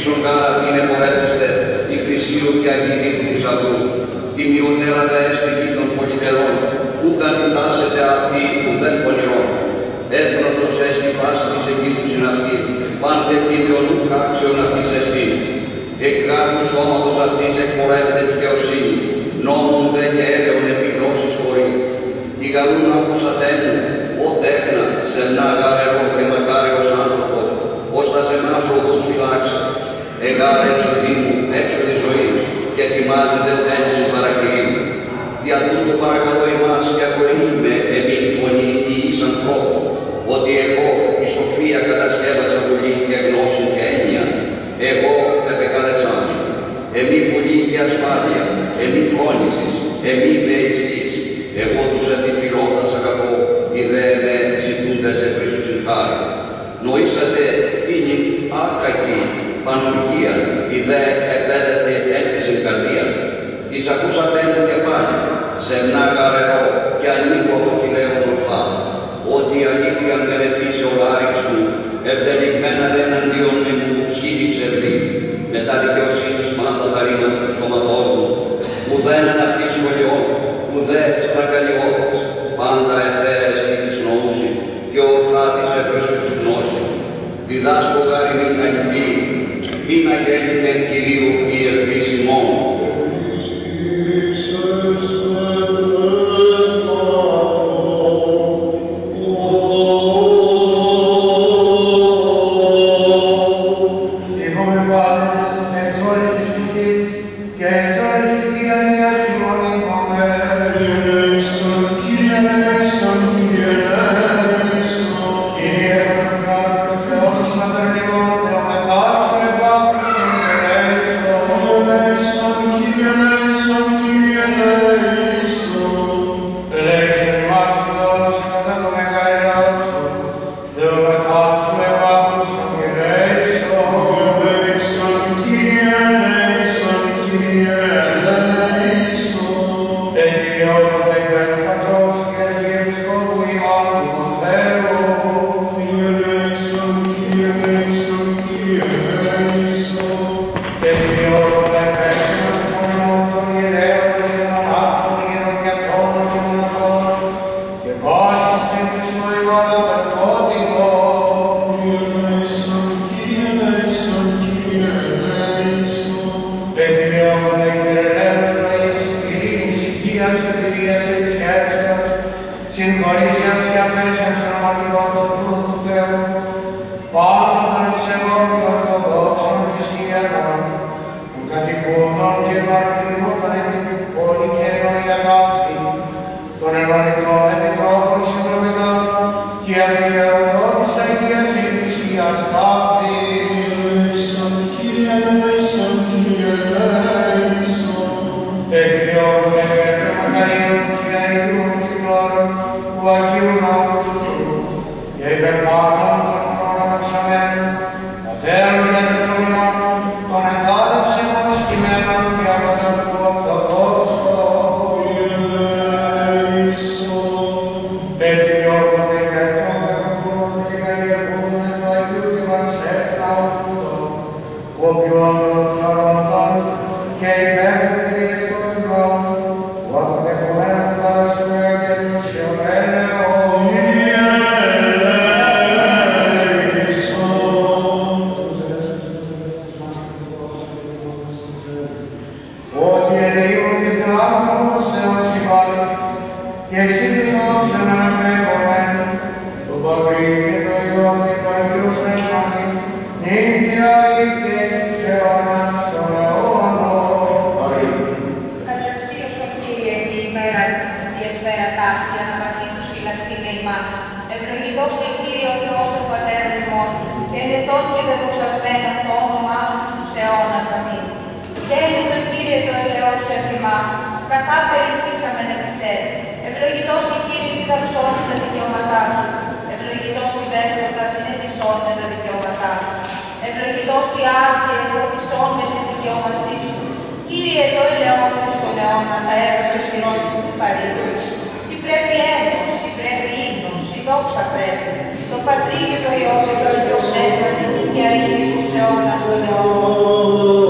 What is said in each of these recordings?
ίσον καλά αυτήν εμπορεύεστε η χρυσίου και αγγινή τη μειωτέρα τα έστικη των πολυτερών, αυτή που δεν πονηρών. Εύρωστος έστι πάση της εγκύτους είναι αυτή, πάρτε κύριο νου κάξεων αυτής εστί. Εκ κάπου σώματος αυτής εκπορεύεται δικαιοσύνη, δε και επιγνώσεις φορεί. Η γαρούν ο τέχνα, γαρερό και μακάριος άνθρωπος εγάρα εξοδήμου, έξω της ζωής, και ετοιμάζεται θέμψη παρακυρίου. Δια τούτο παρακαλώ εμάς και ακοήμε εμήν φωνή ή εις ανθρώπου, ότι εγώ η σοφία κατασκεύασα βουλή και γνώση και έννοια, εγώ επεκάλεσά μου. Εμεί βουλή και ασφάλεια, εμεί φρόνησης, εμεί δεϊστής, εγώ τους αντιφυλώντας αγαπώ, οι δε με ζητούντες σε χρήσους Νοήσατε, είναι άκακοι, πανουργοί, Τις ακούσατε και πάλι σε zorundan keyfe Παρίσι, σι πρέπει ένωση, σι πρέπει δόξα πρέπει, το πατρίγιο, το Υιό και το Υιό Σέφανη, και αργή των αιώνων.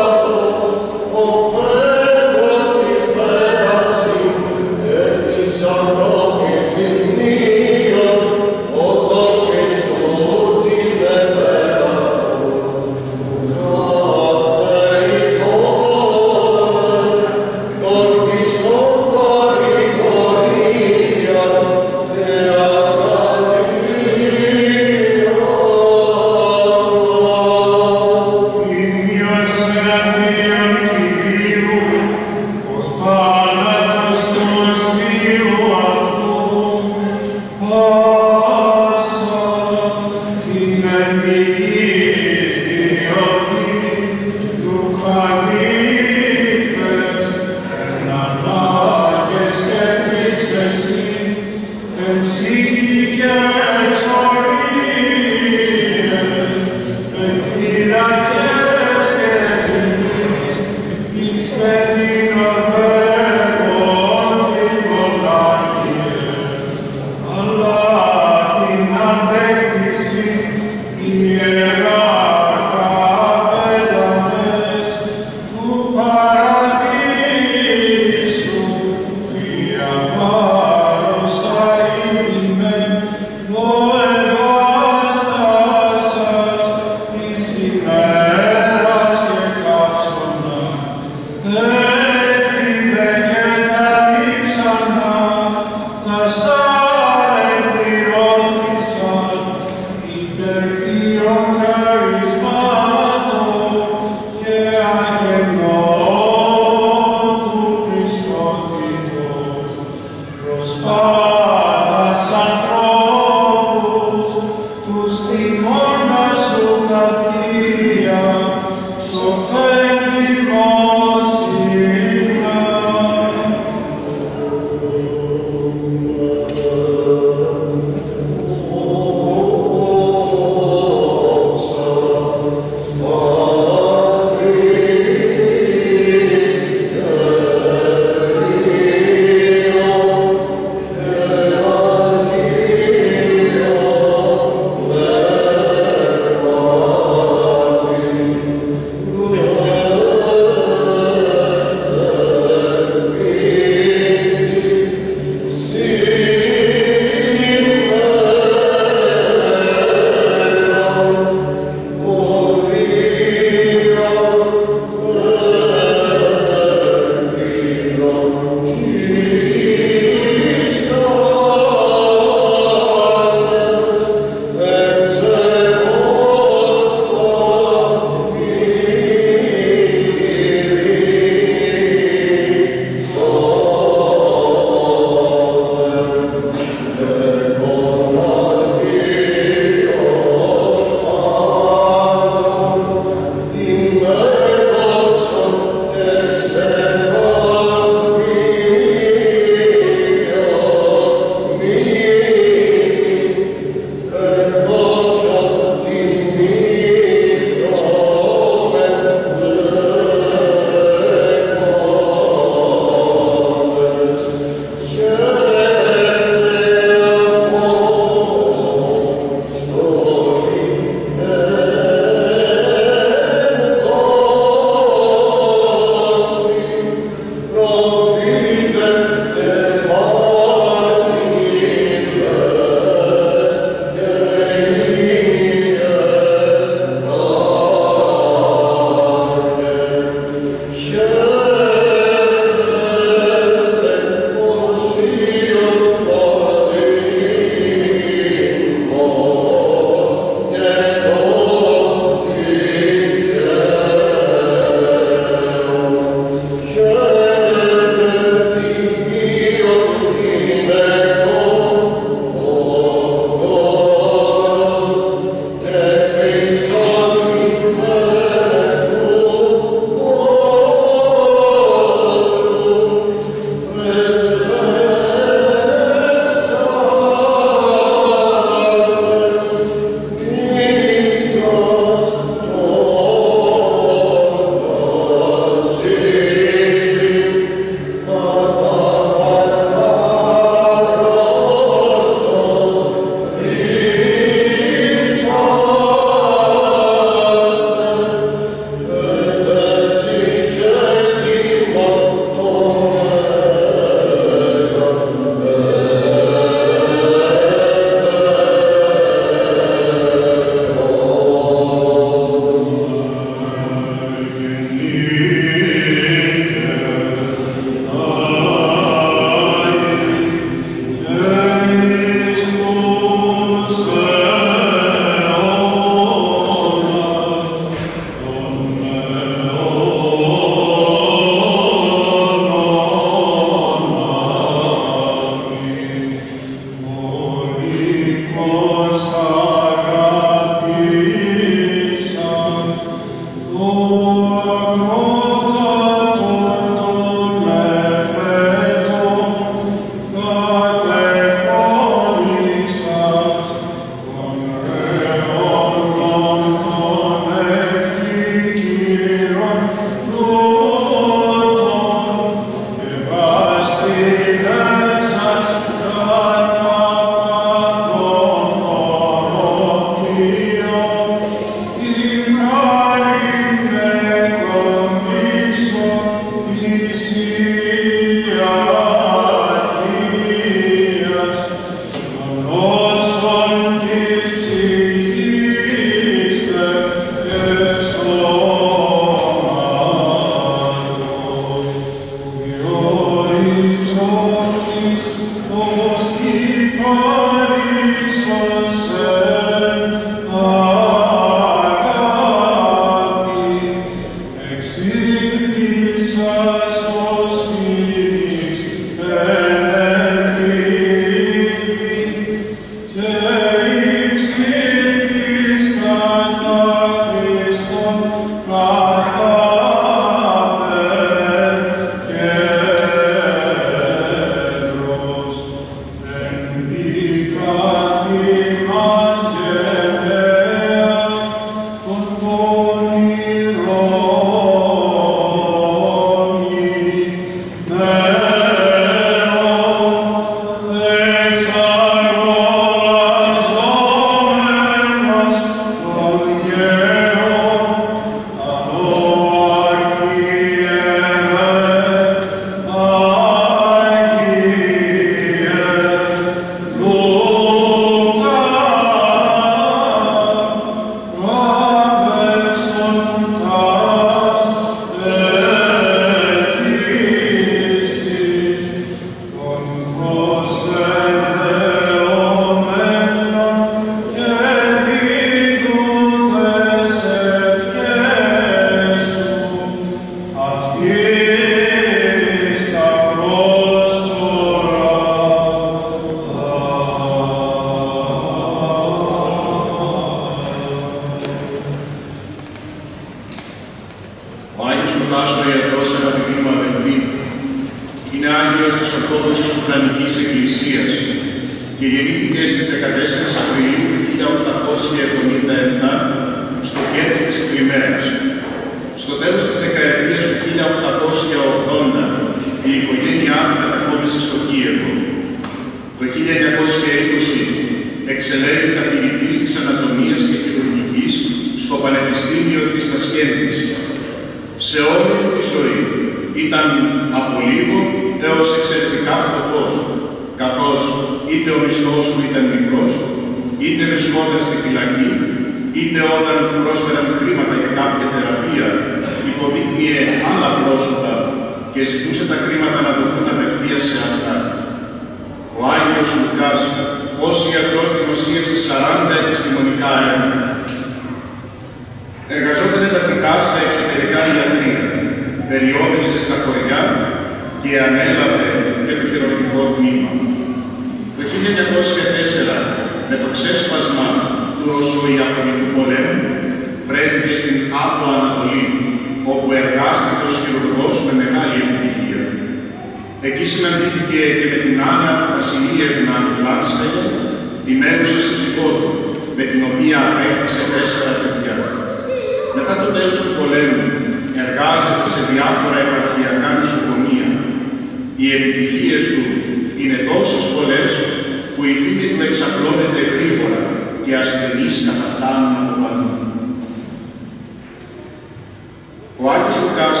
Ο Άγιος Λουκάς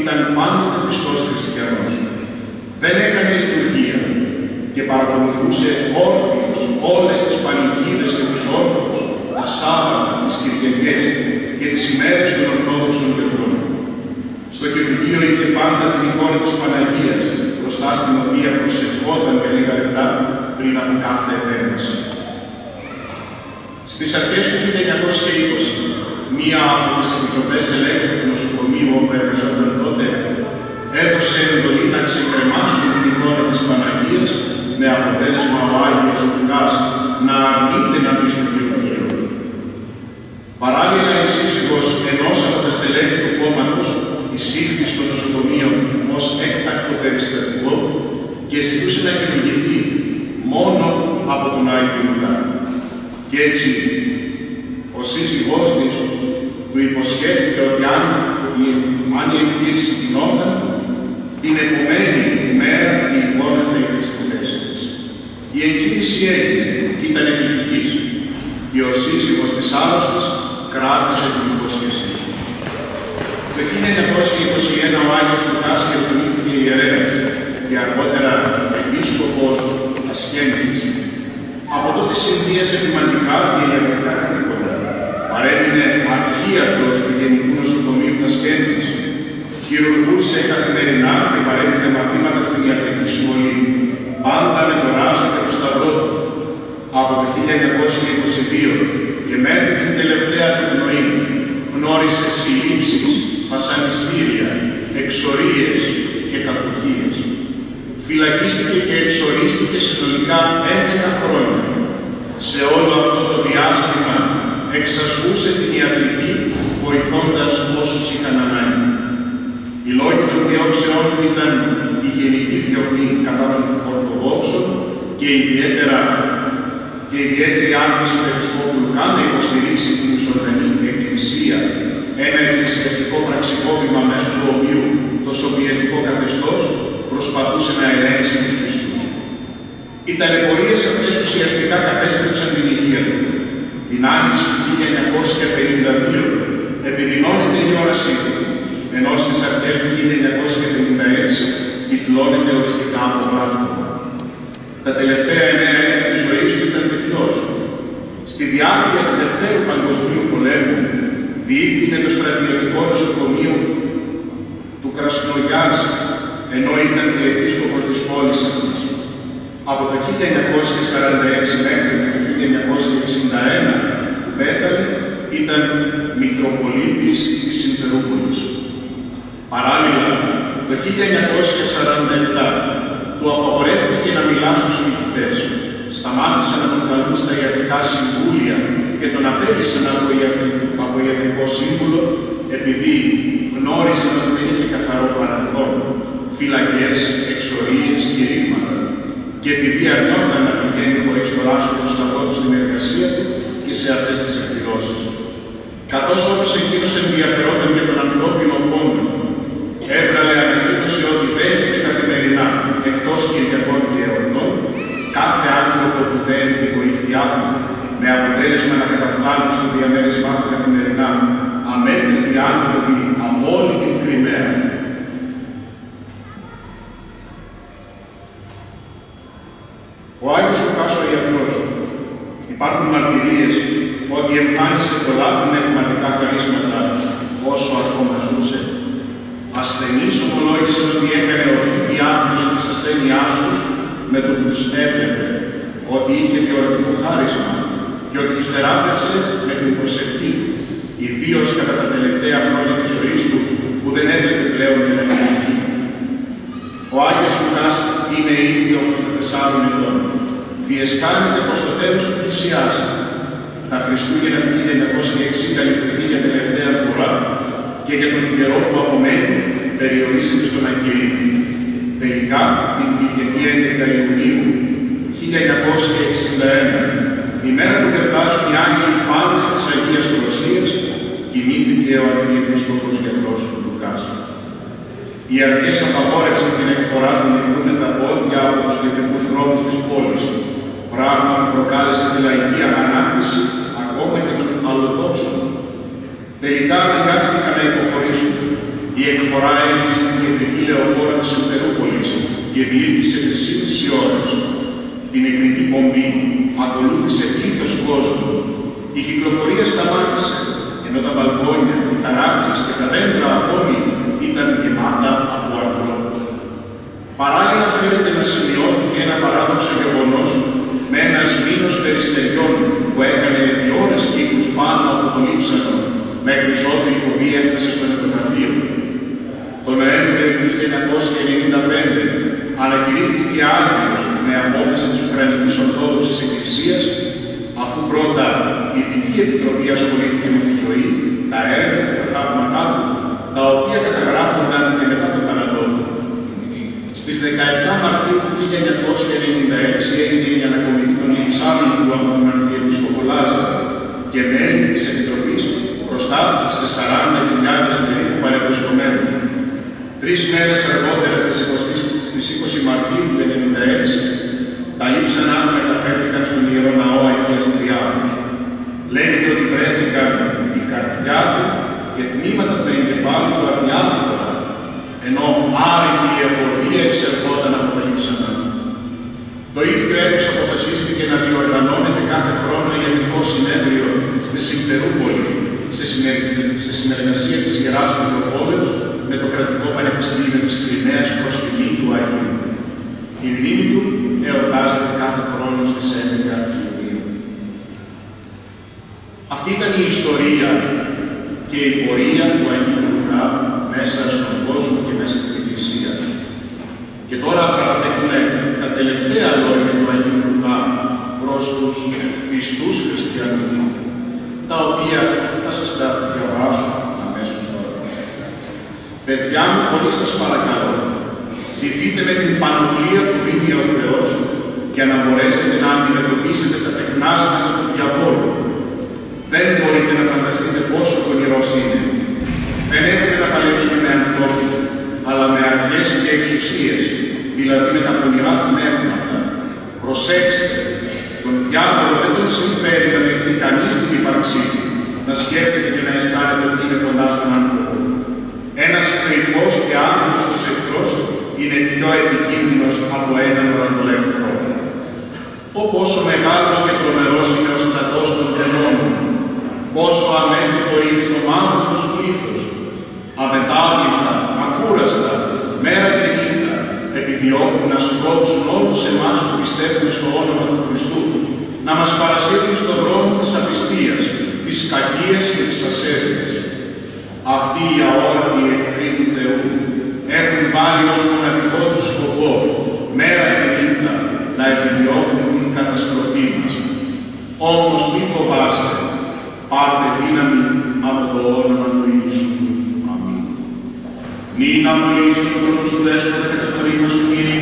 ήταν πάντοτε πιστός χριστιανός. Δεν έκανε λειτουργία και παρακολουθούσε όρθιος όλες τις πανηγίδες και τους όρθους, τα Σάββατα, τις Κυριακές και τις ημέρες των Ορθόδοξων γιορτών. Στο χειρουργείο είχε πάντα την εικόνα της Παναγίας, μπροστά στην οποία προσευχόταν για λίγα λεπτά πριν από κάθε επέμβαση. Στις αρχές του 1920, μία από τις επιτροπές ελέγχου του νοσοκομείου όπου εργαζόταν τότε, έδωσε εντολή να ξεκρεμάσουν την εικόνα της Παναγίας με αποτέλεσμα ο Άγιος Λουκάς να αρνείται να μπει στο χειρουργείο. Παράλληλα, η σύζυγος ενός από τα στελέχη του κόμματος εισήλθη στο νοσοκομείο ως έκτακτο περιστατικό και ζητούσε να χειρουργηθεί μόνο από τον Άγιο Λουκά. Και έτσι, ο σύζυγός της του υποσχέθηκε ότι αν η, αν η εγχείρηση γινόταν, την επομένη μέρα η εικόνα θα ήταν στη θέση της. Η εγχείρηση έγινε και ήταν επιτυχής και ο σύζυγος της άρρωστης κράτησε την υποσχέσή του. Το 1921 ο Άγιος Λουκάς κερδονήθηκε ιερέας και αργότερα επίσκοπος Ασκέντης. Από τότε συνδύασε σημαντικά και ιατρικά καθήκοντα. Παρέμεινε αρχίατρος του Χειρουργούσε καθημερινά και παρέμεινε μαθήματα στην ιατρική σχολή. Πάντα με το ράσο και το σταυρό του. Από το 1922 και μέχρι την τελευταία του πνοή γνώρισε συλλήψεις, βασανιστήρια, εξορίες και κακουχίες. Φυλακίστηκε και εξορίστηκε συνολικά 11 χρόνια. Σε όλο αυτό το διάστημα εξασχούσε την ιατρική, βοηθώντας όσους είχαν ανάγκη. Οι λόγοι των διώξεών του ήταν η γενική διωγμή κατά των Ορθοδόξων και ιδιαίτερα και ιδιαίτερη άρνηση του Επισκόπου Λουκά να υποστηρίξει την Ισορρανή Εκκλησία, ένα εκκλησιαστικό πραξικόπημα μέσω του οποίου το Σοβιετικό καθεστώς προσπαθούσε να ελέγξει τους πιστούς. Οι ταλαιπωρίες αυτές ουσιαστικά κατέστρεψαν την υγεία του. Την άνοιξη του 1952 επιδεινώνεται η όρασή του, ενώ στις αρχές του 1956 τυφλώνεται οριστικά από τραύμα. Τα τελευταία εννέα έτη της ζωής του ήταν τυφλός. Στη διάρκεια του Δευτέρου Παγκοσμίου Πολέμου διεύθυνε το στρατιωτικό νοσοκομείο του Κρασνογιάς, ενώ ήταν και επίσκοπος της πόλης αυτής. Από το 1946 μέχρι το 1961 που πέθανε ήταν Μητροπολίτης της Συμφερούπολης. Παράλληλα, το 1947 του απαγορεύθηκε να μιλά στους φοιτητές. Σταμάτησε να τον καλούν στα ιατρικά συμβούλια και τον απέλησαν από, ιατρικό, από ιατρικό σύμβουλο επειδή γνώριζαν ότι δεν είχε καθαρό παρελθόν, φυλακές, εξορίες, κηρύγματα και επειδή αρνιόταν να πηγαίνει χωρίς το λάσο του σταυρό του στην εργασία του και σε αυτές τις εκδηλώσεις. Καθώς όπως εκείνος ενδιαφερόταν για τον ανθρώπινο πόνο, έβγαλε ανακοίνωση ότι δέχεται καθημερινά, εκτός Κυριακών και εορτών, κάθε άνθρωπο που θέλει τη βοήθειά του, με αποτέλεσμα να καταφτάνουν στο διαμέρισμά του καθημερινά αμέτρητοι άνθρωποι από όλη την Κρυμαία. Ο Άγιος Λουκάς ο Ιατρός. Υπάρχουν μαρτυρίες ότι εμφάνισε πολλά πνευματικά χαρίσματα όσο ακόμα ζούσε. Ασθενείς ομολόγησαν ότι έκανε ορθή διάγνωση της ασθένειάς τους με το που τους έβλεπε, ότι είχε διορατικό χάρισμα και ότι τους θεράπευσε με την προσευχή του, ιδίως κατά τα τελευταία χρόνια της ζωής του που δεν έβλεπε πλέον την αρχή. Ο Άγιος Λουκάς είναι ήδη 84 ετών. Διαισθάνεται πως το τέλος του πλησιάζει. Τα Χριστούγεννα του 1960 λειτουργεί για τελευταία φορά και για τον καιρό που απομένει περιορίζεται στον Αγγελίτη. Τελικά, την Κυριακή 11 Ιουνίου 1961, η μέρα που γιορτάζουν οι Άγιοι πάντες της Αγίας Ρωσίας, κοιμήθηκε ο Αρχιεπίσκοπος Γιατρός Λουκάς. Οι αρχές απαγόρευσαν την εκφορά του νεκρού με τα πόδια από τους κεντρικούς δρόμους της πόλης, πράγμα που προκάλεσε τη λαϊκή αγανάκτηση ακόμα και των αλλοδόξων. Τελικά αναγκάστηκαν να υποχωρήσουν. Η εκφορά έγινε στην κεντρική λεωφόρα της Εμφερούπολης και διήρκησε 3,5 ώρες. Την νεκρική πομπή ακολούθησε πλήθος κόσμου. Η κυκλοφορία σταμάτησε, ενώ τα μπαλκόνια, οι ταράτσες και τα δέντρα ακόμη ήταν γεμάτα από ανθρώπους. Παράλληλα φαίνεται να σημειώθηκε ένα παράδοξο γεγονός με ένα σμήνος περιστεριών που έκανε επί ώρες κύκλους πάνω από το λείψανο μέχρι ότου η πομπή έφτασε στο νεκροταφείο. Το Νοέμβριο του 1995 ανακηρύχθηκε Άγιος με απόφαση της Ουκρανικής Ορθόδοξης Εκκλησίας αφού πρώτα η Ειδική Επιτροπή ασχολήθηκε με τη ζωή, τα έργα και τα θαύματά του, τα οποία καταγράφονταν και μετά το θάνατό του. Στις 17 Μαρτίου του 1996 έγινε η ανακομιδή των Ιψάνων του από τον Αρχιεπίσκοπο Λάζαρο και μέλη της Επιτροπής μπροστά σε 40.000 περίπου παρευρισκομένους. Τρεις μέρες αργότερα, στις 20, στις 20 Μαρτίου του 1996, τα λείψανά του μεταφέρθηκαν στον Ιερό Ναό Αγίας Τριάδος. Λέγεται ότι βρέθηκαν η καρδιά του και τμήματα του εγκεφάλου του αδιάφορα, ενώ άρρηκη η εφορία εξερχόταν από τα λείψανά του. Το ίδιο έτος αποφασίστηκε να διοργανώνεται κάθε χρόνο ιατρικό συνέδριο στη Συμφερούπολη, σε, σε συνεργασία της Ιεράς Μητροπόλεως με το Κρατικό Πανεπιστήμιο της Κρυμαίας προς τιμή του Αγίου. Η μνήμη του εορτάζεται κάθε χρόνο στις 11 Ιουνίου. Αυτή ήταν η ιστορία και η πορεία του Αγίου Λουκά μέσα στον κόσμο και μέσα στην Εκκλησία. Και τώρα παραθέτουμε τα τελευταία λόγια του Αγίου Λουκά προς τους πιστούς χριστιανούς, τα οποία θα σας τα Παιδιά μου, πολύ σας παρακαλώ, ντυθείτε με την πανοπλία που δίνει ο Θεός για να μπορέσετε να αντιμετωπίσετε τα τεχνάσματα του διαβόλου. Δεν μπορείτε να φανταστείτε πόσο πονηρός είναι. Δεν έχουμε να παλέψουμε με ανθρώπους, αλλά με αρχές και εξουσίες, δηλαδή με τα πονηρά πνεύματα. Προσέξτε, τον διάβολο δεν τον συμφέρει να δεχτεί κανείς την ύπαρξή του, να σκέφτεται και να αισθάνεται ότι είναι κοντά στον άνθρωπο. Ένας κρυφός και άγνωστος εχθρός είναι πιο επικίνδυνος από έναν ορανολεύθρο. Ο πόσο μεγάλος και τρομερός είναι ο στρατός των δαιμόνων, πόσο αμέτρητο είναι το μαύρο του πλήθος, αμετάβλητα, ακούραστα, μέρα και νύχτα, επιδιώκουν να σκόψουν όλους εμάς που πιστεύουμε στο όνομα του Χριστού, να μας παρασύρουν στον δρόμο της απιστίας, της κακίας και της ασέβειας. Αυτοί οι αόρατοι εχθροί του Θεού έχουν βάλει ως μοναδικό τους σκοπό, μέρα και νύχτα, να επιδιώκουν την καταστροφή μας. Όμως μη φοβάστε, πάρτε δύναμη από το όνομα του Ιησού. Μην απολύεις τον χρόνο σου δέσποτα και το θρήμα σου Κύριε,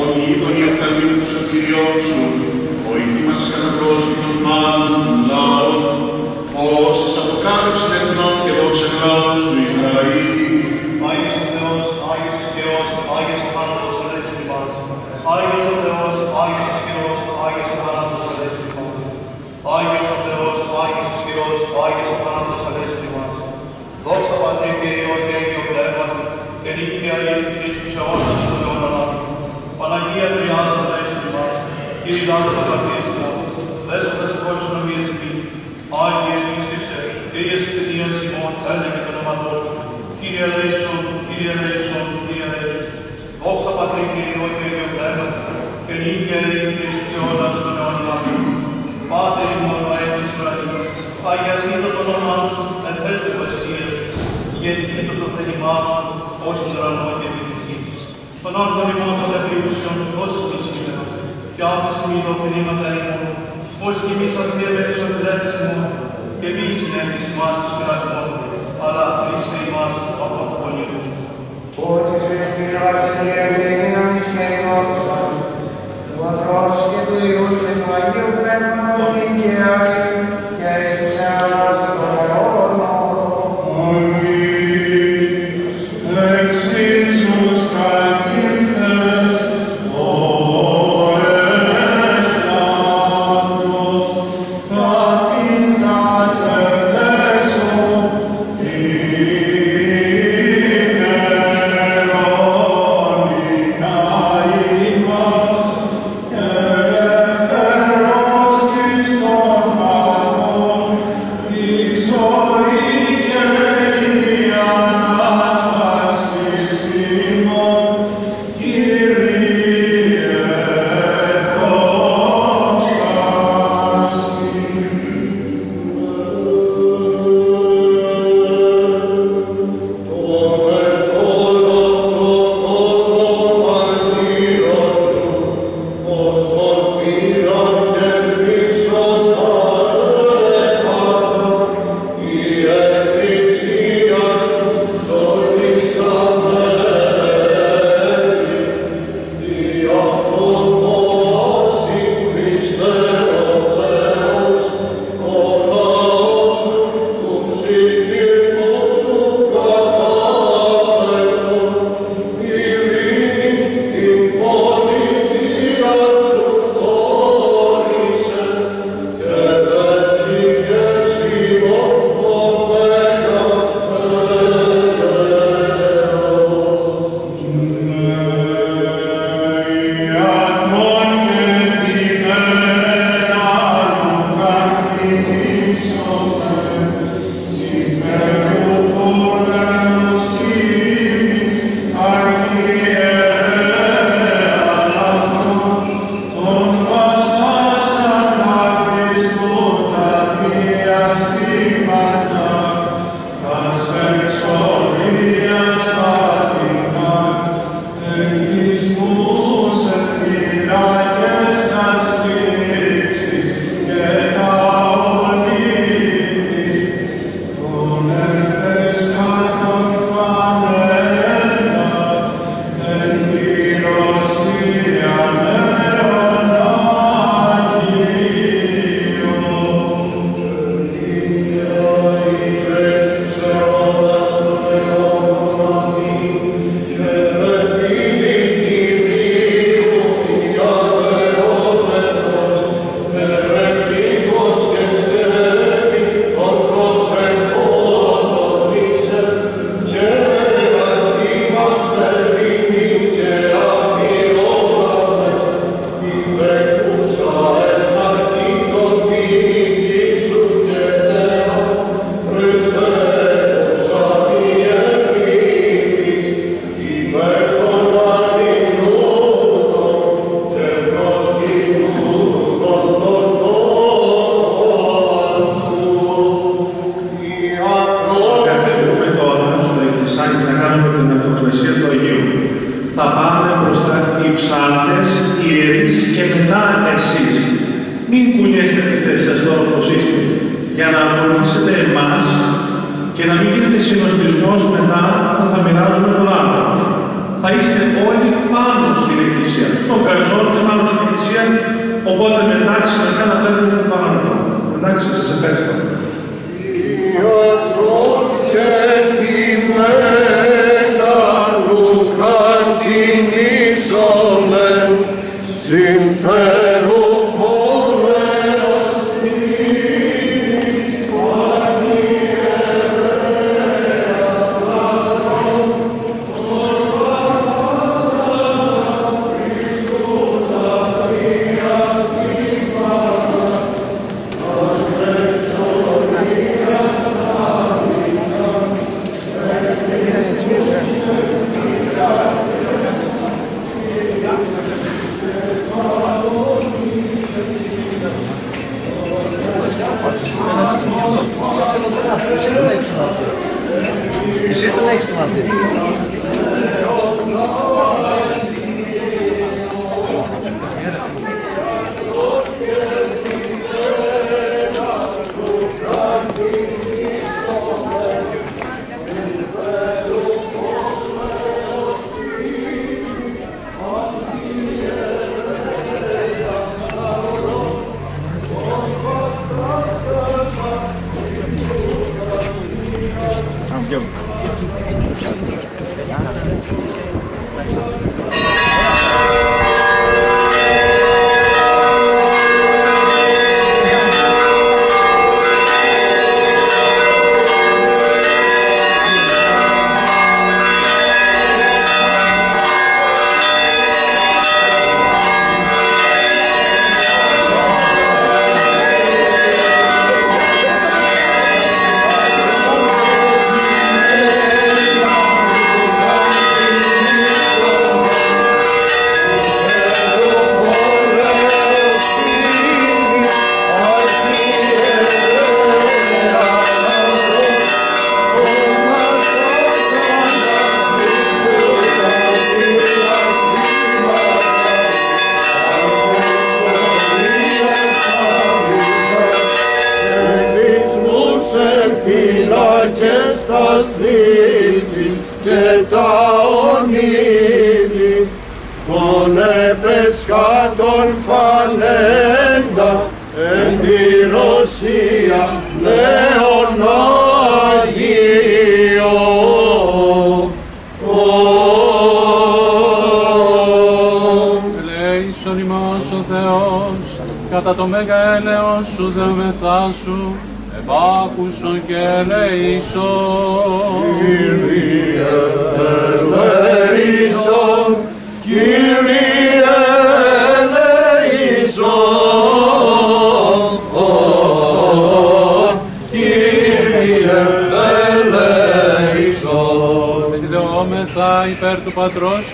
ότι τον η οφθαλμή τους σωτηριών σου, ο ητήμασες κατά πρόσωπον πάντων λαό, φώσεις αποκάλυψη εθνών και δόξα λαού σου Ισραήλ. Άγιος ο Θεός, Άγιος ο Θεός, Άγιος ο θάνατος ελέγχει μας. Άγιος ο Θεός, Άγιος ο Θεός, Άγιος ο θάνατος ελέγχει μας. Άγιος ο Θεός, Άγιος ο Θεός, Άγιος ο θάνατος ελέγχει μας. Δόξα Πατρί και Υιό και Άγιο Πνεύμα, και νίκη και αλήθεια στους αιώνας των αιώνων. Παναγία Τριάδας ελέγχει μας. Κύριε Δάκτυλα Πατρίσια, δέσποτας της χώρης νομίας ημί. Άγιε επίσκεψε, Κύριε Συστηρίας ημών, έλεγε το όνομα σου. Κύριε ελέησον, Κύριε ελέησον, Κύριε ελέησον. Δόξα Πατρί και Υιό και Άγιο Πνεύμα, και νίκη και αλήθεια στους αιώνας των αιώνων. Πάτερ ημών, Άγιος Ισραήλ, αγιασμήτω το όνομά σου, εν πέντε του βασιλείας σου, γεννηθήτω το θέλημά σου, ως τον ουρανό και επί της γης. Τον όρκον ημών των επίουσιων, δώσει το σήμερα, και άφησε μη το οφειλήματα ημών, ως και εμείς αφιέμε τους οφειλέτες ημών, και μη συνέχιση ημάς της πειρασμών, αλλά κλείστε ημάς από το πολίτο. Του Πατρός και του Υιού και του Αγίου Πνεύματος και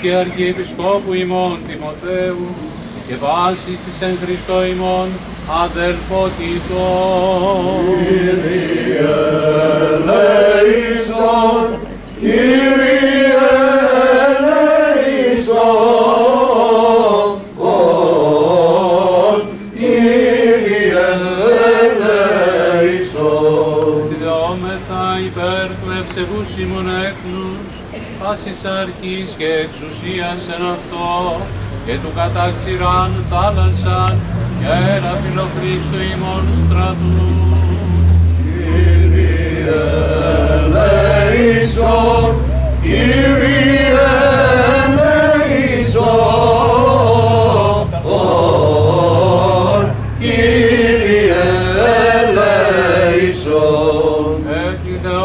και Αρχιεπισκόπου ημών Τιμοθέου και βάσης της εν Χριστώ ημών αδελφότητων. Κύριε ελέησον, Κύριε ελέησον, Κύριε ελέησον. Εκδεόμεθα υπέρ του ευσεβούς ημών έθνους, πάσης αρχής και εξουσίας εν αυτό, και του κατάξηραν θάλασσαν και ένα φιλοχρήστο ημών στρατού. Κύριε ελέησον, Κύριε ελέησον,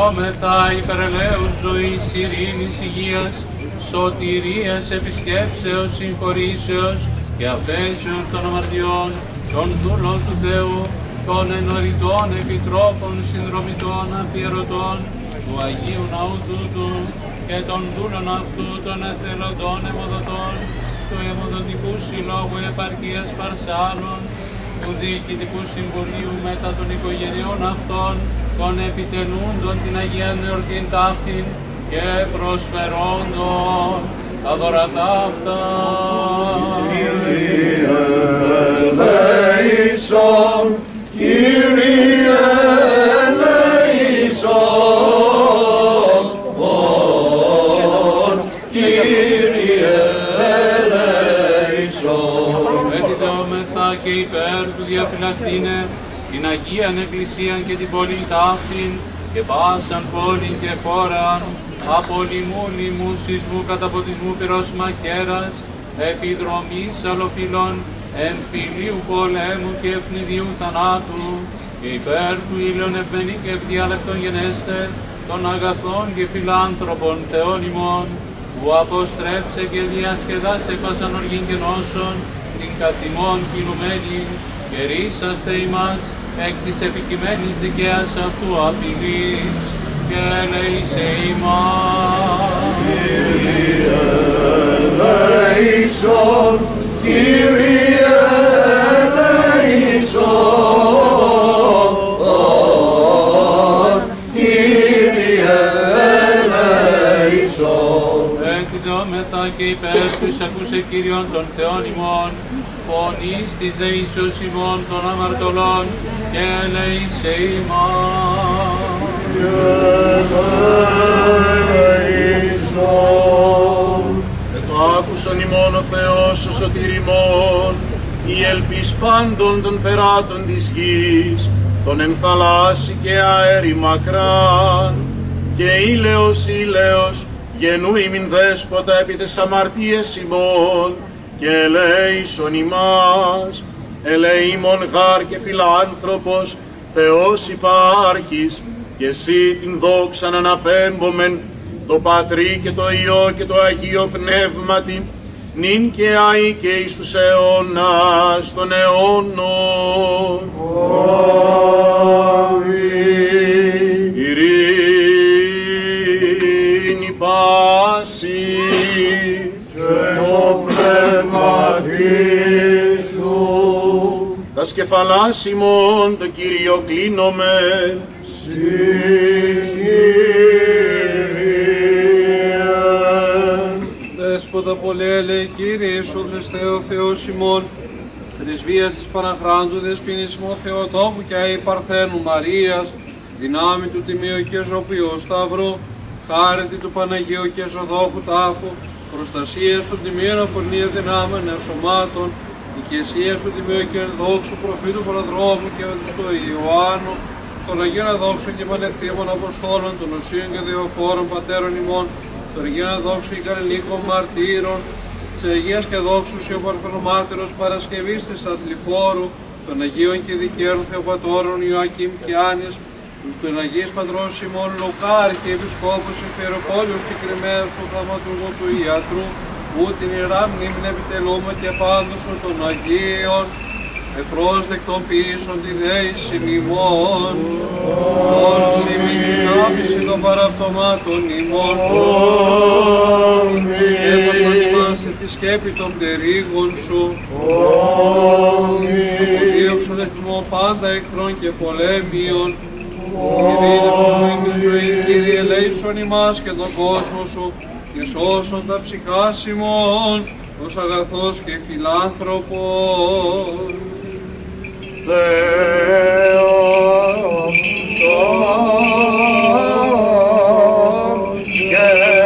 Εκδεόμεθα υπερελαίους ζωής, ειρήνης, υγείας, σωτηρίας, επισκέψεως, συγχωρήσεως και αφέσεως των αμαρτιών, των δούλων του Θεού, των ενωριτών επιτρόπων, συνδρομητών, αφιερωτών, του Αγίου Ναού τούτου και των δούλων αυτού των εθελοντών αιμοδοτών, του αιμοδοτικού συλλόγου επαρχίας Παρσάλων, του Διοικητικού Συμβουλίου μετά των οικογενειών αυτών, των επιτελούντων την Αγία Νεορκήν και προσφερόντων τα δωρατά αυτά. Κύριε ελέησον, Κύριε ελέησον, Κύριε ελέησον. Επιδεόμεθα και υπέρ του διαφυλακτήνε, την Αγίαν Εκκλησίαν και την πόλην ταύτην, και πάσαν πόλην και χώραν, από λοιμού, λοιμού, σεισμού, καταποτισμού, πυρός μαχαίρας, επιδρομής αλλοφυλών, εμφυλίου πολέμου και ευνηδίου θανάτου, υπέρ του ήλιον ευμενή και ευδιάλεκτον γενέστε, των αγαθών και φιλάνθρωπων Θεών ημών, που αποστρέψε και διασκεδάσε πάσαν οργήν και νόσων, την κατημών κινουμένη, και ρίσαστε ημάς εκ της επικειμένης δικαίας αυτού απειλής, και ελεήσε ημάς. Ελέησον, Κύριε ελέησον, Κύριε ελέησον. Εκδόμεθα και υπέρ τους ακούσε Κύριον των Θεών ημών, φωνής της δεήσεως ημών των αμαρτωλών, και ελεήσε ημάς. Άκουσον ημών ο Θεός ο σωτήρ ημών, η ελπίς πάντων των περάτων της γης, τον ενθαλάσσι και αέρι μακράν, και ήλαιος ήλαιος, γενού ημιν δέσποτα επί τες αμαρτίες ημών, και ελέησον ημάς, ελεήμων γάρ και φιλάνθρωπος, Θεός υπάρχεις, και εσύ την δόξαν αναπέμπομεν, το Πατρί και το Υιό και το Αγίο Πνεύματι, νυν και αεί και εις τους αιώνας των αιώνων. Τα σκεφαλάς ημών το Κύριο κλείνομαι, Δέσποτα πολέλε, Κύριε Ιησού Χριστέ ο Θεός ημών, πρεσβείας της Παναχράντου Δεσποινισμού Θεοτόπου και Αϊ Παρθένου Μαρίας, δυνάμει του Τιμίου και Ζωπίου Σταυρού, χάρητη του Παναγίου και Ζωδόχου Τάφου, προστασίας του Τιμίου Απορνία δυνάμεων σωμάτων, οικεσίας του Τιμίου και Ενδόξου Προφήτου Προδρόμου και τους Ιωάννου, των Αγίων Αδόξων και Μανευθύμων Αποστόλων, των Οσίων και Δεοφόρων Πατέρων ημών, των Αγίων Αδόξων και Καλλινίκων Μαρτύρων, της Αγίας και Δόξους ο Παρθενομάρτυρος Παρασκευής της Αθληφόρου, των Αγίων και Δικαίων Θεοπατώρων Ιωακήμ και Άνης, των Αγίης Πατρός Σιμών Λουκά, Αρχιεπισκόπους Εμφιεροπόλιος και Κρυμαίας του Θαυματουργού του Ιατρού, που την Ιερά Μνήμην επιτελούμε και πάντως των Αγίων, επρόσδεκτον πίσω τη δέηση ημών, όλη την άφηση των παραπτωμάτων ημών, σκέπασον ημάς τη σκέπη των πτερίγων σου, δίωξον εθμό πάντα εχθρών και πολέμιων, Ειρήνευσον μου η ζωή, Κύριε, ελέησον ημάς και τον κόσμο σου, και σώσον τα ψυχάς ημών, ως αγαθός και φιλάνθρωπος. Ευχαριστώ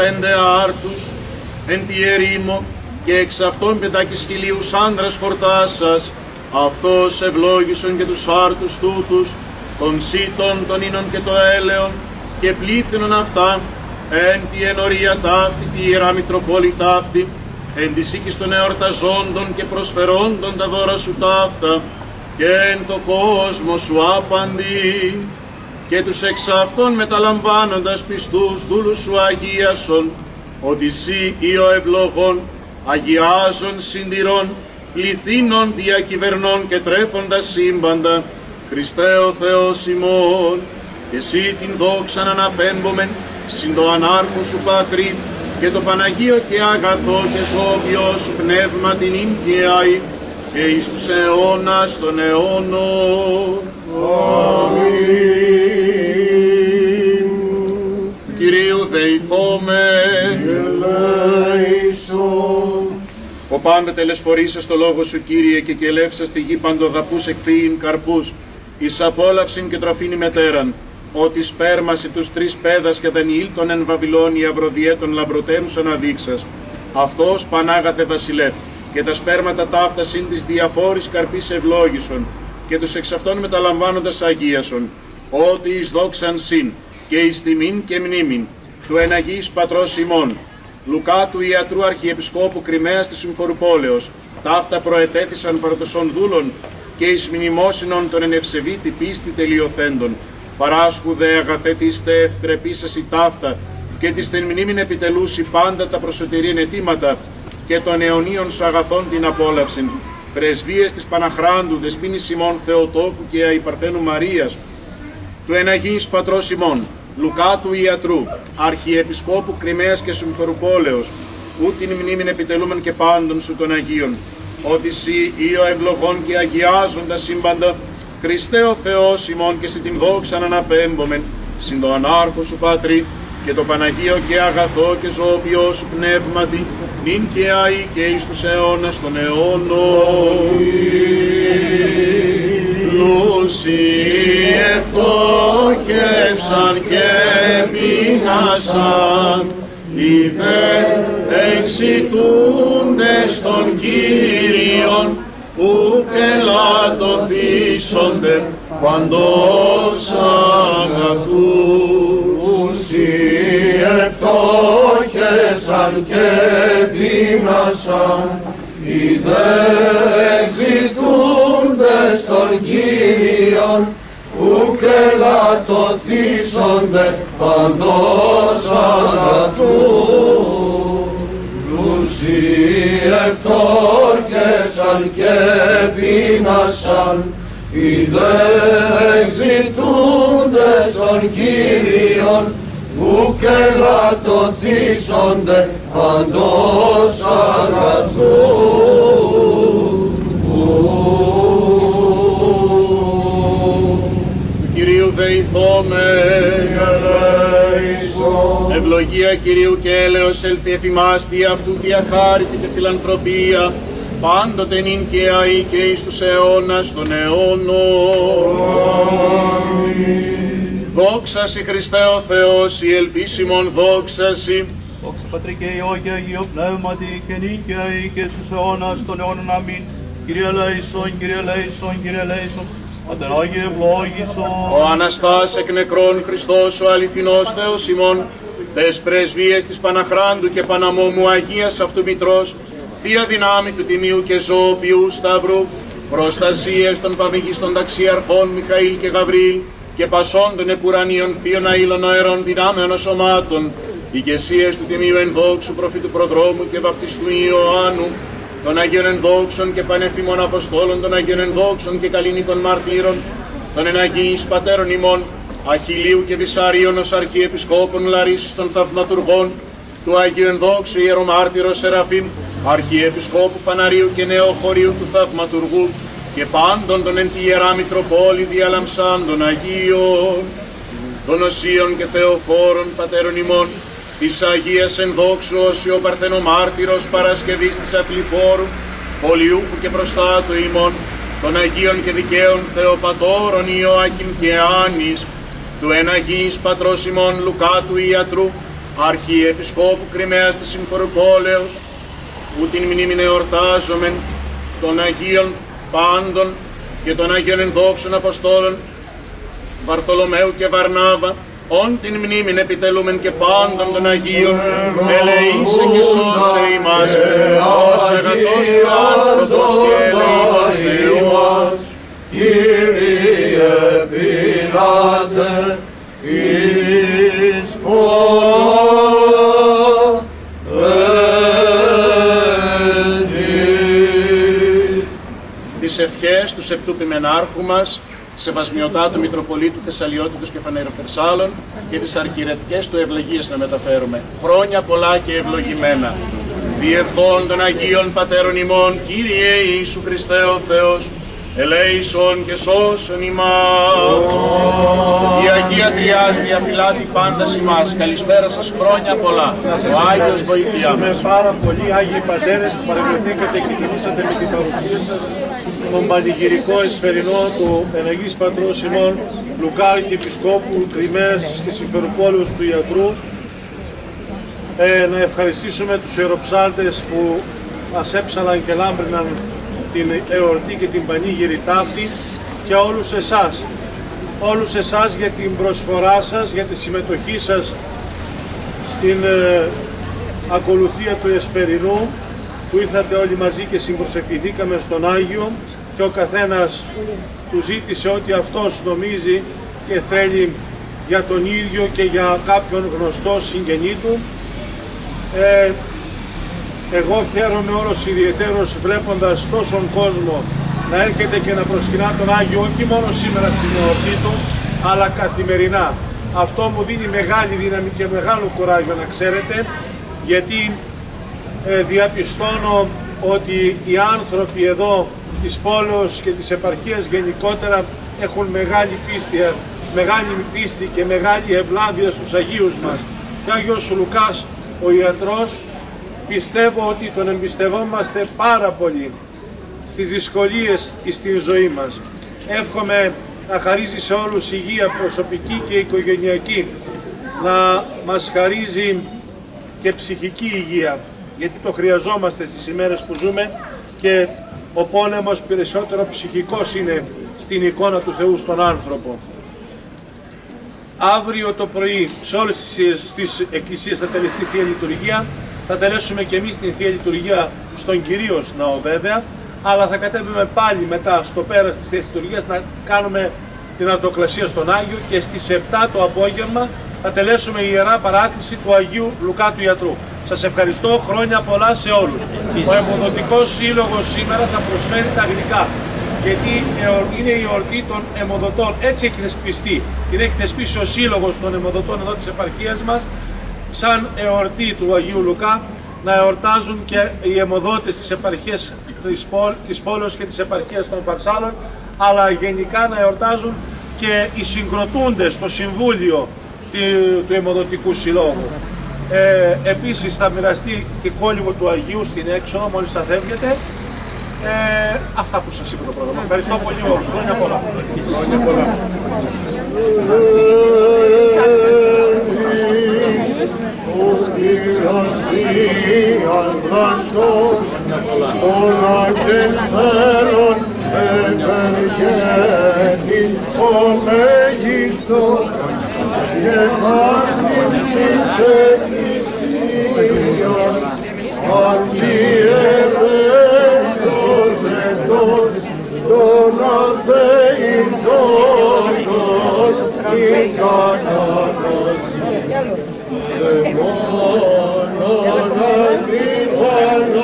πέντε άρτους, εν τη ερήμο και εξ αυτών πεντάκις χιλίους άντρας χορτάσας, αυτός ευλόγησον και τους άρτους τούτους, των σύτων, των ίνων και το έλεον, και πλήθυνον αυτά, εν τη ενορία ταύτη, τη Ιερά Μητροπόλη ταύτη, εν της οίκης των εορταζόντων και προσφερόντων τα δώρα σου ταύτα, και εν το κόσμο σου άπαντη, και τους εξ αυτών μεταλαμβάνοντας πιστούς δούλους σου αγίασον, ότι εσύ ή ο ευλογών, αγιάζων συντηρών, πληθύνων διακυβερνών και τρέφοντας σύμπαντα, Χριστέ ο Θεός ημών, και εσύ την δόξαν αναπέμπομεν, συν το ανάρχο σου Πατρί, και το Παναγίο και αγαθό και ζώβιο σου πνεύμα την ίν και εις τους αιώνας των αιώνων. Πάντα τελεσφορήσας το λόγο σου Κύριε και κελεύσα στη γη παντοδαπούς εκφύην καρπούς, εις απόλαυσιν και τροφήν μετέραν, ότι σπέρμαση τους τρεις πέδας και δανειήλ των εν Βαβυλώνη αυροδιέτων λαμπροτέρους αναδείξας. Αυτός πανάγαθε βασιλεύ, και τα σπέρματα ταύτα συν της διαφόρης καρπής ευλόγησον, και τους εξ αυτών μεταλαμβάνοντας αγίασον, ότι εις δόξαν συν, και εις τιμήν και μνήμην, του εναγής πατρός ημών, Λουκά του ιατρού Αρχιεπισκόπου Κρυμαίας της Συμφορουπόλεως, ταύτα προετέθησαν παρατοσών δούλων και εις μνημόσυνον των ενευσεβήτη πίστη τελειοθέντων, παράσχου δε αγαθέτηστε ευτρεπίσαση ταύτα και της θεν μνήμην επιτελούσι πάντα τα προσωτηρίαν αιτήματα και των αιωνίων σου αγαθών την απόλαυσιν, πρεσβείες της Παναχράντου, Δεσποίνης Σιμών Θεοτόκου και Αϊπαρθένου Μαρίας, του εναγής πατρός ημών, Λουκά του Ιατρού, Αρχιεπισκόπου Κρυμαίας και Συμφερουπόλεως, ού την μνήμην επιτελούμεν και πάντων σου των Αγίων, ότι εσύ ή ο ευλογών και αγιάζοντα σύμπαντα, Χριστέ ο Θεός ημών και σε την δόξα αναπέμπομεν, συν το ανάρχο σου Πατρί, και το Παναγίο και αγαθό και ζωοποιό σου πνεύματι, νυν και αεί και εις τους αιώνας των αιώνων. Πλούσιοι επτόχευσαν και πεινάσαν, οι δε εξητούντες των Κύριων, που ελαττωθήσονται παντός αγαθούς. Οι επτόχεσαν και πεινάσαν, οι δε εξητούντες των Κύριων, που ελαττωθήσονται παντός αγαθούς. Πλούσιοι εκτόκεσαν και πεινάσαν, οι δε εξητούντες των Κύριων, που κελατωθήσονται παντός αγαθού. Κυρίου δεηθώμε. Ευλογία Κυρίου και έλεος ελθει εφημάστη αυτού θεία χάρητη και φιλανθρωπία, πάντοτε νυν και αεί και εις τους αιώνας των αιώνων. Δόξα σοι Χριστέ ο Θεός, η ελπίσιμον δόξα σοι. Δόξα Πατρί και Υιό και Αγίο Πνεύματι και νυν και αεί και στους αιώνας των αιώνων αμήν. Κύριε Λέησον, Κύριε Λέησον, Κύριε Λέησον, Πατεράγιε ευλόγησον. Ο Αναστάς εκ νεκρών Χριστός ο αληθινός Θεός ημών, τες πρεσβείες της Παναχράντου και Παναμόμου Αγίας Αυτού Μητρός, Θεία δυνάμει του Τιμίου και Ζωοποιού Σταύρου, προστασίες των παμίγιστων ταξιαρχών Μιχαήλ και Γαβρίλ, και πασών των επουρανίων θείων αήλων αερών δυνάμεων σωμάτων, ηγεσίες του Τιμίου Ενδόξου Προφήτου Προδρόμου και Βαπτιστού Ιωάννου, των Αγίων Ενδόξων και Πανεφήμων Αποστόλων, των Αγίων Ενδόξων και Καλλινίκων Μαρτύρων, των Εναγίης Πατέρων ημών, Αχιλίου και Βυσαρίων ως Αρχιεπισκόπων Λαρίσης των Θαυματουργών, του Αγίου Ενδόξου Ιερομάρτυρος Σεραφείμ, Αρχιεπισκόπου Φαναρίου και Νεοχωρίου του Θαυματουργού, και πάντων των εν τη Ιερά Μητροπόλη διαλαμψάντων Αγίων, των Οσίων και Θεοφόρων Πατέρων ημών, της Αγίας Ενδόξου Όσιο Παρθενομάρτυρος Παρασκευής της Αθληφόρου, Πολιούχου και Προστάτου ημών, των Αγίων και Δικαίων Θεοπατώρων Ιωάκην και Άνης, του εναγής πατρός ημών Λουκά του Ιατρού, Αρχιεπισκόπου Κρυμαίας της Συμφοροπόλεως, που την μνήμη εορτάζομεν των Αγίων πάντων και των Αγίων ενδόξων Αποστόλων, Βαρθολομαίου και Βαρνάβα, όν την μνήμην επιτελούμεν και πάντων των Αγίων, ελεήσε και σώσε ημάς, ως αγαθός και άνθρωπος και ελεήμων Θεός. Kyrie Pilate, εις φοβέντη. τις ευχές τους Σεπτού Πιμενάρχου μας, Σεβασμιωτά του Μητροπολίτου Θεσσαλιώτητος και Φανεροφερσάλων και τις αρχιερετικές του ευλογίες να μεταφέρουμε. Χρόνια πολλά και ευλογημένα. Διευχών των Αγίων Πατέρων ημών, Κύριε Ιησού Χριστέ ο Θεός, ελέησον και σώσον ημάς. Η Αγία Τριάς διαφυλάτει πάντα ημάς. Καλησπέρα σας, χρόνια πολλά. Ο Άγιος βοηθειά Ευχαριστούμε μας. πάρα πολύ Άγιοι Πατέρες που παρευρεθήκατε και τιμήσατε με την παρουσία σας τον πανηγυρικό εσφαιρινό του Εναγής Πατρός ημών Λουκάρχη Επισκόπου Κρυμαίας και Συμφεροπόλεως του Ιατρού ε, να ευχαριστήσουμε τους ιεροψάλτες που μας έψαλαν και λάμπριναν την εορτή και την πανήγυρη ταύτη και όλους εσάς όλους εσάς για την προσφορά σας, για τη συμμετοχή σας στην ε, ακολουθία του Εσπερινού που ήρθατε όλοι μαζί και συμπροσευχηθήκαμε στον Άγιο και ο καθένας του ζήτησε ό,τι αυτός νομίζει και θέλει για τον ίδιο και για κάποιον γνωστό συγγενή του. Ε, εγώ χαίρομαι όλος ιδιαιτέρως βλέποντας τόσον κόσμο να έρχεται και να προσκυνά τον Άγιο όχι μόνο σήμερα στην εορτή του, αλλά καθημερινά. Αυτό μου δίνει μεγάλη δύναμη και μεγάλο κουράγιο να ξέρετε, γιατί ε, διαπιστώνω ότι οι άνθρωποι εδώ της πόλεως και της επαρχίας γενικότερα έχουν μεγάλη πίστη, μεγάλη πίστη και μεγάλη ευλάβεια στους Αγίους μας. Και ο Άγιος Λουκάς, ο ιατρός, πιστεύω ότι τον εμπιστευόμαστε πάρα πολύ στις δυσκολίες στην ζωή μας. Εύχομαι να χαρίζει σε όλους υγεία προσωπική και οικογενειακή, να μας χαρίζει και ψυχική υγεία, γιατί το χρειαζόμαστε στις ημέρες που ζούμε και ο πόλεμος περισσότερο ψυχικός είναι στην εικόνα του Θεού στον άνθρωπο. Αύριο το πρωί σε όλες τις, τις εκκλησίες θα τελεστεί Θεία Λειτουργία. Θα τελέσουμε και εμείς την Θεία Λειτουργία στον Κυρίως Ναό βέβαια, αλλά θα κατέβουμε πάλι μετά στο πέρας της Θείας Λειτουργίας να κάνουμε την Αρτοκλασία στον Άγιο και στις 7 το απόγευμα θα τελέσουμε η Ιερά Παράκληση του Αγίου Λουκά του Ιατρού. Σας ευχαριστώ, χρόνια πολλά σε όλους. Ο Αιμοδοτικός Σύλλογος σήμερα θα προσφέρει τα γλυκά γιατί είναι η εορτή των αιμοδοτών. Έτσι έχει θεσπιστεί. Την έχει θεσπίσει ο Σύλλογος των Αιμοδοτών εδώ της επαρχίας μας σαν εορτή του Αγίου Λουκά να εορτάζουν και οι αιμοδότες της επαρχίας της, πόλ, της πόλεως και της επαρχίας των Φαρσάλων αλλά γενικά να εορτάζουν και οι συγκροτούντες στο Συμβούλιο του, του Αιμοδοτικού Συλλόγου. Ε, επίσης θα μοιραστεί και κόλλημα του Αγίου στην έξοδο μόλις θα φεύγετε. Ε, αυτά που σας είπε το πρόγραμμα. Ευχαριστώ πολύ όλους. Χρόνια πολλά. Χρόνια πολλά. Όλα και θέλουν ευεργέτης ο Μέγιστος και πάσης της Εκκλησίας αντιερέσος εντός των αθεϊσόντων η κατανόηση δαιμόνων αντιπαλούς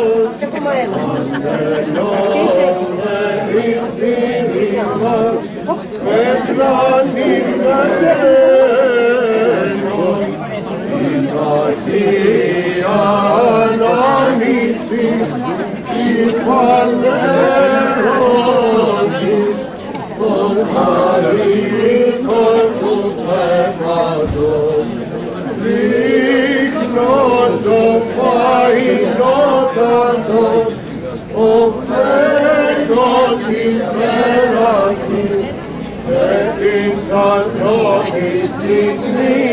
Δείχνος Sarkozy, Sydney.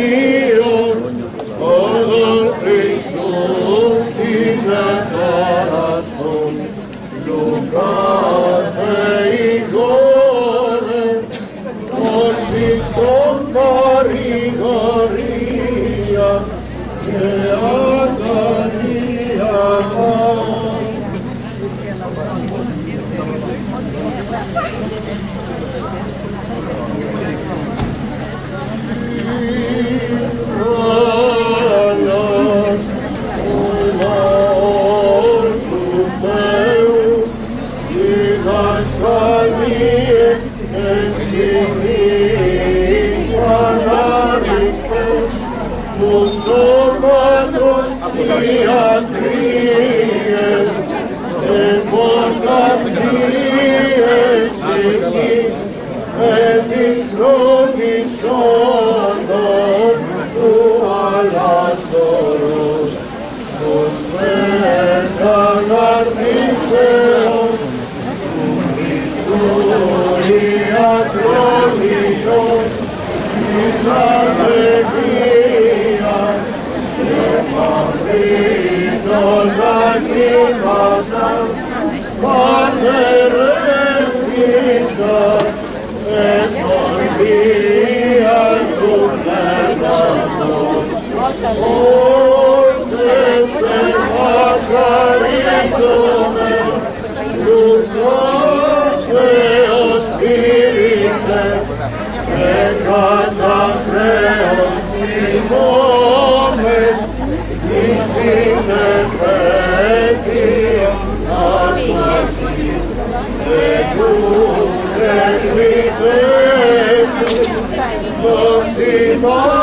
Lord.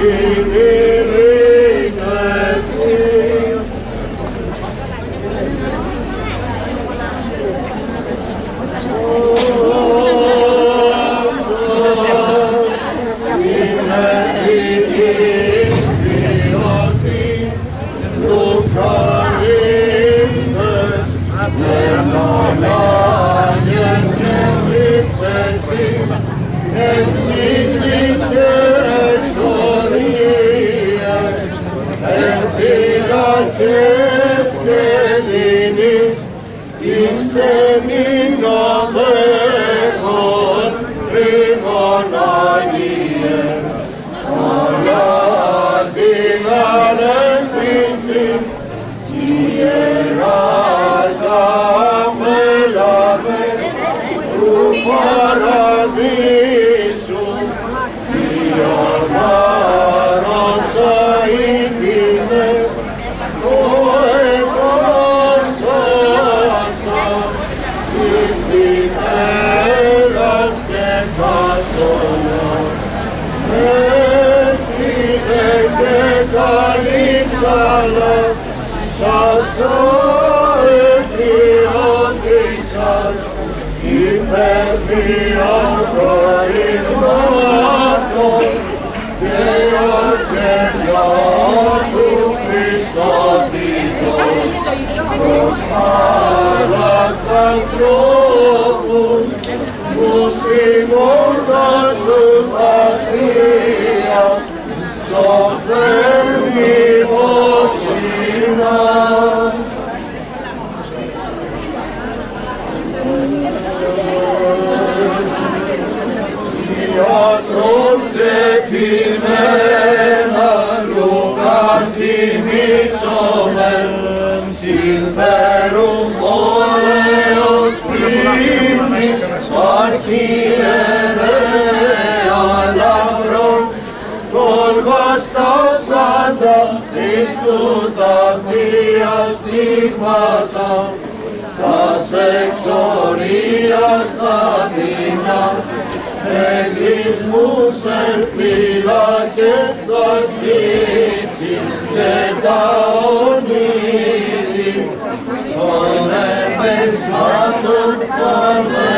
Deus. Sala, Tasore Prion Richard, Hyperfion Prois Marco, Deor Keriaku Christo Dito, Prosparas Antron, Αρχιερέ αλαφρών, τον βαστάσαντα Χριστού τα θεία στίγματα, τα σεξορία στα δεινά, εγκλισμούς εν φυλακές θα κρύψει και τα ονείδη, τον επεσάντων φανέ.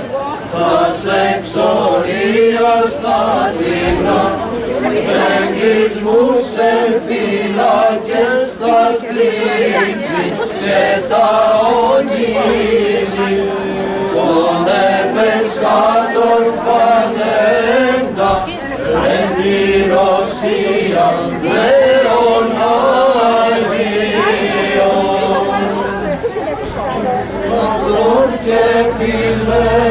θα σε εξορίας τα δεινά εγκλισμούς εν φυλάκες τα στρίψη και τα ονείλη των επεσχάτων φανέντα εν τη Ρωσία πλέον Αγίων. Αυτόν και πιλένα του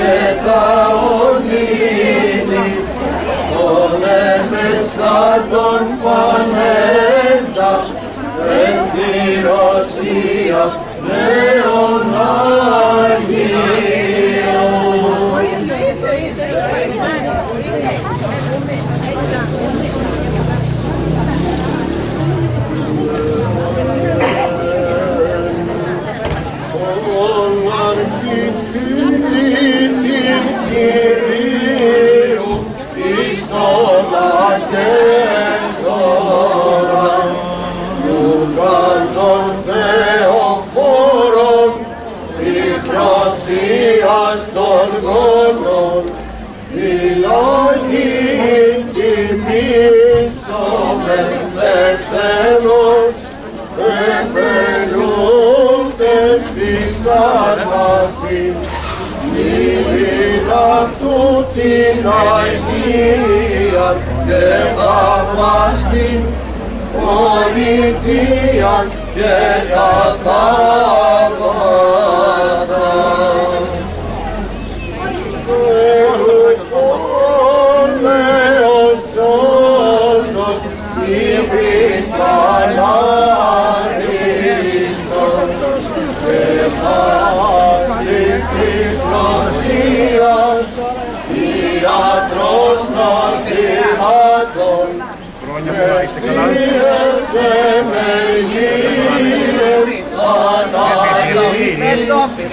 Βεροπόλεως ύμνης αρχιερέα λαμπρό τον βαστάσαντα Χριστού τα θεία στήματα τας εξορίας τα δεινά Εγγύσους φυλάκες τα στήθη και τα ονείλη των εμεσκάτων φανέντα εν τη Ρωσία νέων Αγίων. Τιμήσομεν εξένος επελούντες της άρμασης Μίλην αυτού την Αγία και θαυμαστήν πολιτεία και τα θαύματα. Χρόνια πολλά, είστε καλά.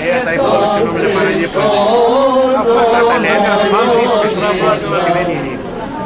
Ε, τα εύκολα, συγγνώμη, να πάνε για πρώτη. Αυτά τα λέμε, αλλά πάμε δύσκολες μουσικές, ότι δεν είναι.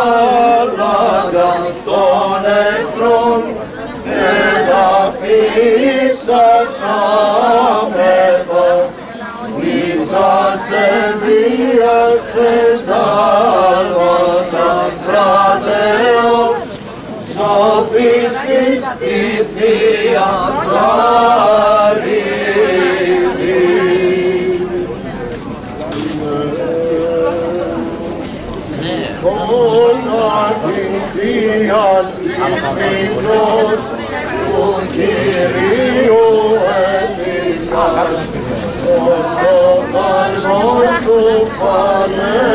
φάλαγγα των εχθρών, εδαφίσας άμεπας, Ίσας εμβίασες δάλματα φρατέως, σοφίσεις τη Θεία Χαρίδη. Όλα την Θείαν εις του Κυρίου εφηγάς, ως το καρμόν σου πανέφυγε,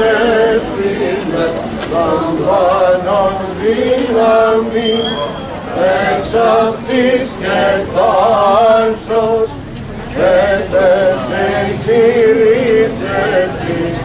λαμβάνον δύναμη, εξ αυτής και θάλσος, έτες εγχειρήσεσαι, Λουκάν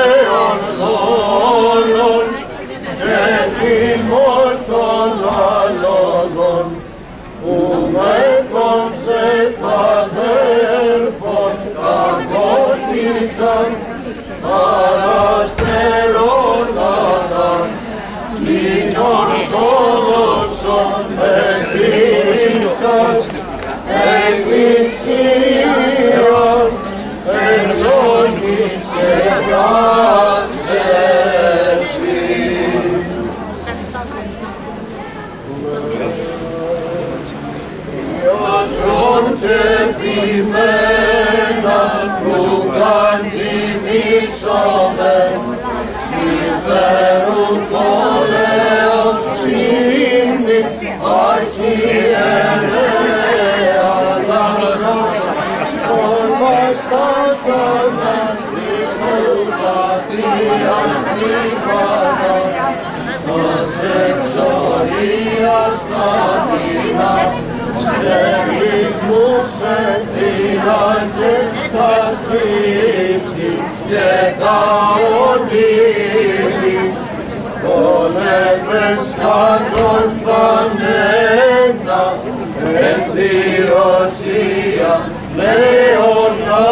μεσήσας εκκλησίαν ευλόγης και πράξες Ιωσόν και ποιμένα που καντιμήσαμε συμφέρουν inandık taslimsiz Kedaulimiz Olemez kanun fanena Endi Asya Leonadio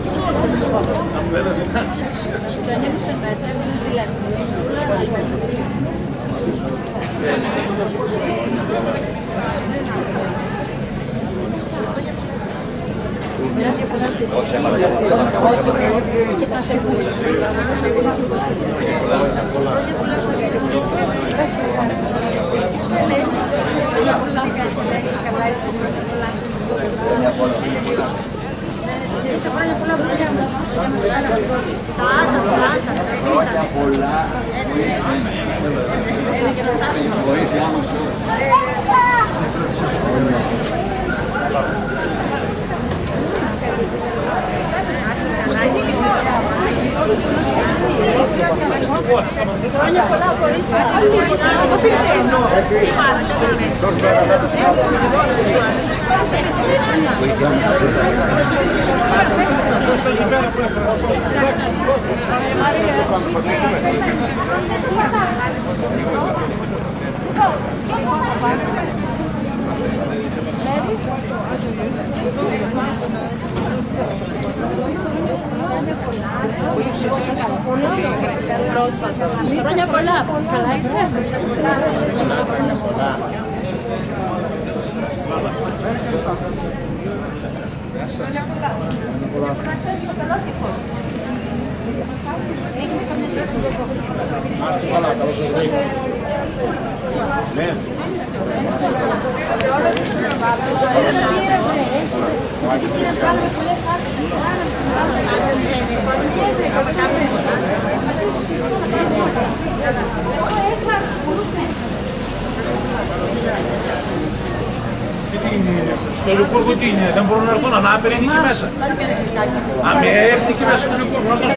Τον έπισε μέσα, έπισε τηλέφωνο. Gracias por ευθυνάντες τα στρίψεις και τα ονείλης Πολέμες κάτων φανένα εκδηλωσία Λέων Άγιος Χρόνια πολλά. Καλά είστε. Γεια σας. Γεια Καλά, στο Λουκούργο τι είναι, δεν μπορούν να έρθουν ανάπηροι είναι εκεί μέσα. Αν έρθει εκεί μέσα στο Λουκούργο, να έρθουν